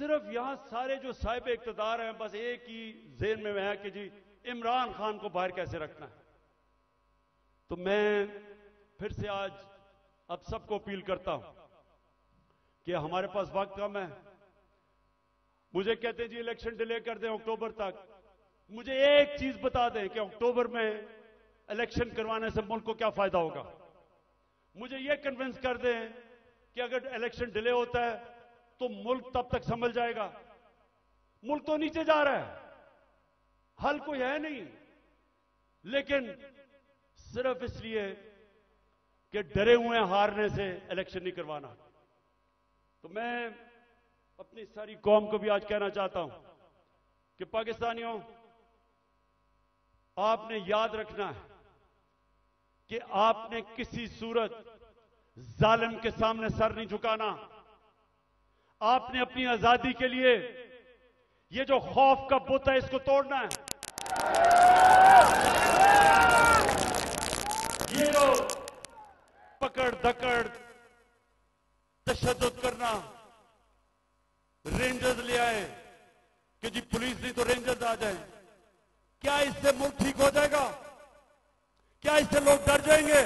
सिर्फ़ यहाँ सारे जो साहिब इकतदार हैं, बस एक ही जेन में है कि जी, इमरान खान को बाहर कैसे रखना है? तो मैं फिर से आज अब सबको अपील करता हूँ कि हमारे पास वक्त कम है। मुझे कहते हैं जी, इलेक्शन डिले कर दें अक्टूबर तक। मुझे एक चीज़ बता दें कि अक्टूबर में इलेक्शन करवाने से मुल्क को क्या फ़ायदा होगा? मुझे यह कन्विंस कर दें कि अगर इलेक्शन डिले होता है तो मुल्क तब तक संभल जाएगा। मुल्क तो नीचे जा रहा है। हल कोई है नहीं। लेकिन सिर्फ़ इसलिए कि डरे हुए हारने से इलेक्शन नहीं करवाना। तो मैं अपनी सारी कौम को भी आज कहना चाहता हूँ कि पाकिस्तानियों, आपने याद रखना है कि आपने किसी सूरत जालिम के सामने सर नहीं झुकाना। आपने अपनी आज़ादी के लिए ये जो खौफ का बुत है, इसको तोड़ना है। ये जो पकड़ धकड़ तशद करना रेंजर्स ले आए कि जी पुलिस नहीं तो रेंजर्स आ जाए। क्या इससे मुल्क ठीक हो जाएगा? क्या इससे लोग डर जाएँगे?